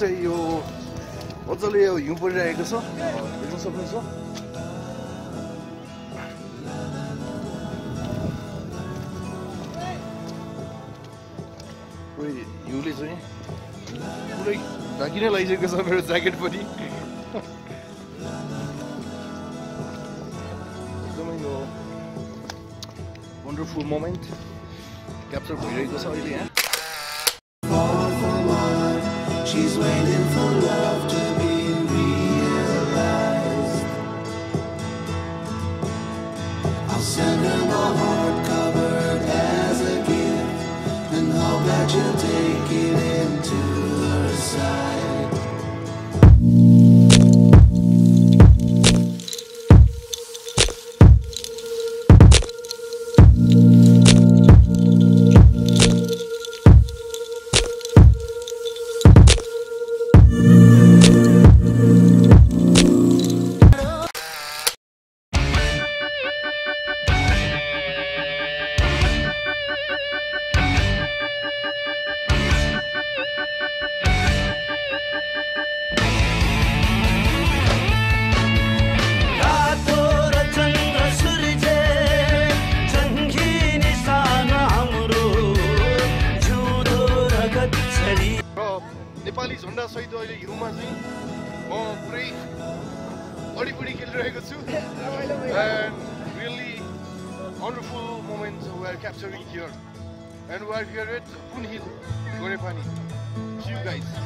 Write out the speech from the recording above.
चाहिँ यो मजाले यो हिउँ परिरहेको छ। देख्न सक्नुहुन्छ? हिउँले चाहिँ पुरै ढाकि नै लगाइसकेको छ मेरो ज्याकेट पनि। एकदमै यो वन्डरफुल मोमेन्ट क्याप्चर भइरहेको छ अहिले यहाँ। She's waiting for love to be realized. I'll send her my heart र नेपाली झन्डा सहित अहिले हिउँमा चाहिँ म पुरै अडिपुडी खेलिरहेको छु। And really wonderful moment we are capturing here and we are here at Poon Hill Ghorepani you guys